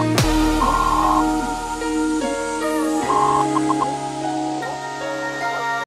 Oh.